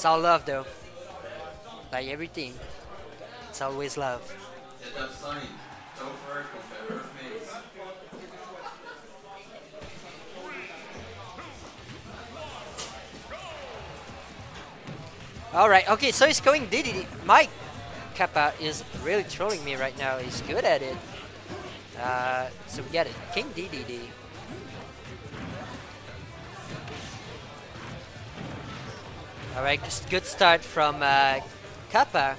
It's all love though. Like everything. It's always love. Alright, okay, so he's going DDD. Mike Kappa is really trolling me right now. He's good at it. Uh, so we get it. King DDD. Alright, good start from uh, Kappa.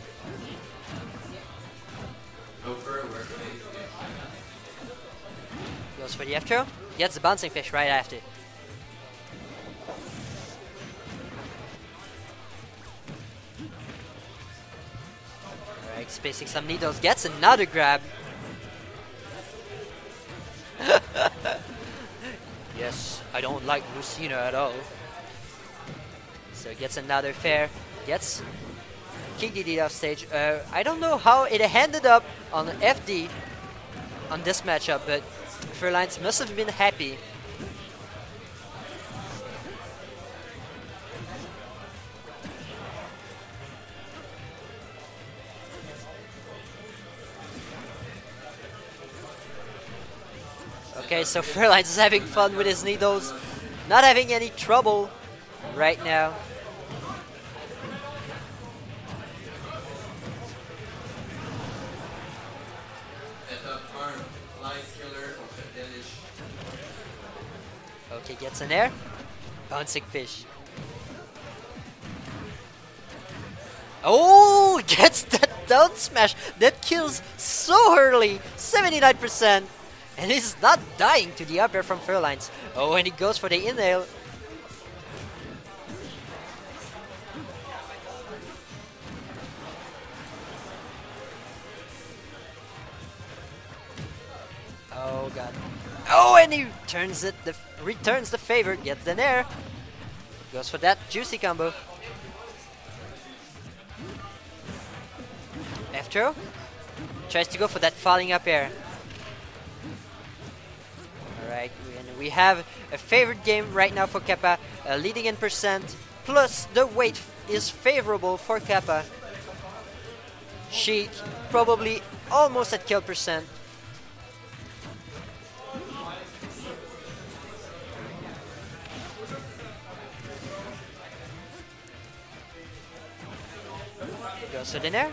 Goes for the F throw. Gets the bouncing fish right after. Alright, spacing some needles. Gets another grab. yes, I don't like Lucina at all. So gets another fair. Gets King DD off stage. Uh, I don't know how it ended up on FD on this matchup, but Fairlines must have been happy. Okay, so Fairlines is having fun with his needles, not having any trouble right now. Okay, gets in there. Bouncing fish. Oh, gets that down smash. That kills so early. 79%. And he's not dying to the up air from Fairlines. Oh, and he goes for the inhale. He turns it, the returns the favor, gets the nair. Goes for that juicy combo. F throw. Tries to go for that falling up air. Alright, and we have a favorite game right now for Kappa, uh, leading in percent, plus the weight is favorable for Kappa. She probably almost at kill percent. Goes to the nair.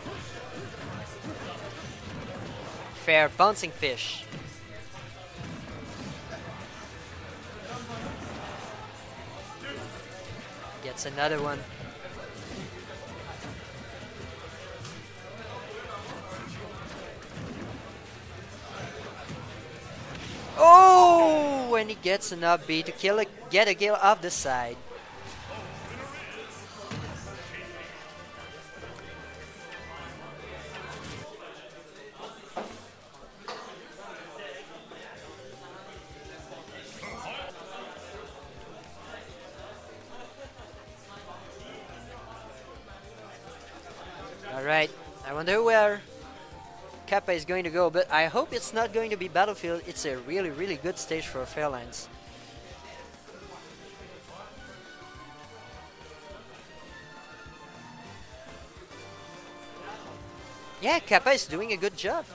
Fair bouncing fish. Gets another one. Oh, and he gets an up B to kill a, get a kill off the side. Alright, I wonder where Kappa is going to go, but I hope it's not going to be Battlefield. It's a really, really good stage for Fairlines. Yeah, Kappa is doing a good job.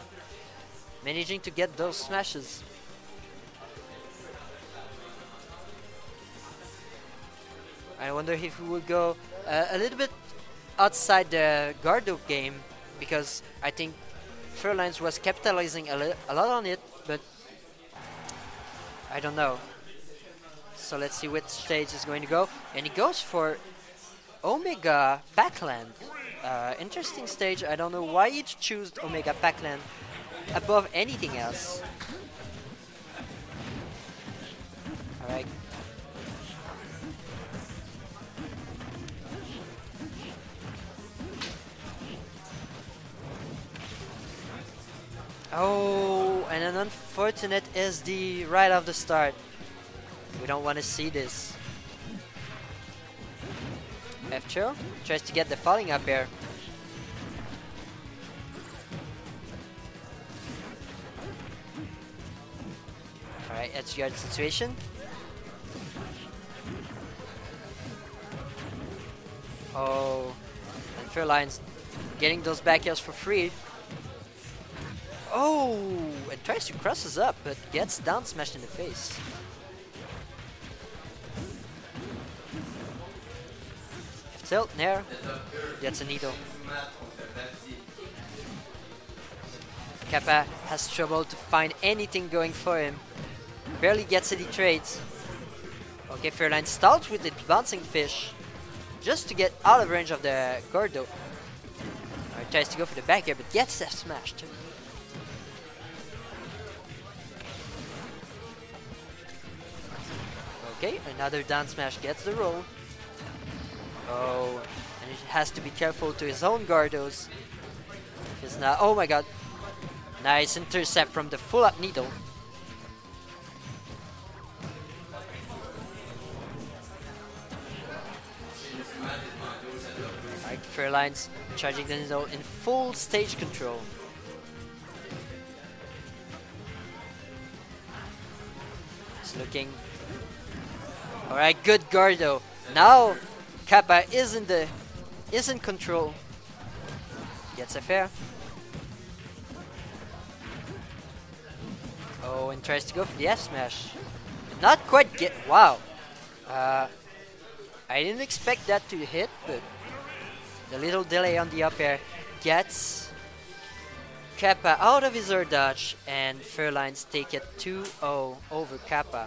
Managing to get those smashes. I wonder if we will go uh, a little bit outside the Gordo game because I think Fairlines was capitalizing a, a lot on it, but I don't know. So let's see which stage is going to go. And he goes for Omega Backland. Uh, interesting stage. I don't know why he chose Omega Backland above anything else. Alright. Oh, and an unfortunate SD right off the start. We don't want to see this. F throw tries to get the falling up air. Alright, edge guard situation. Oh, and Fairline's getting those back airs for free. Oh, and tries to cross us up, but gets down smashed in the face. Tilt, Nair, gets a needle. Kappa has trouble to find anything going for him. Barely gets any trades. Okay, Fairline starts with the bouncing fish just to get out of range of the Gordo. Or tries to go for the back air, but gets that smashed. Okay, another down smash gets the roll. Oh, and he has to be careful to his own Gordos. If not, oh my god. Nice intercept from the full up needle. Alright, Fairlines charging the needle in full stage control. He's looking. Alright, good Gordo. Now Kappa is in the is in control. Gets a fair. Oh, and tries to go for the F smash. Not quite get. Wow. Uh, I didn't expect that to hit, but the little delay on the up air gets Kappa out of his air dodge, and Fairlines take it 2-0 over Kappa.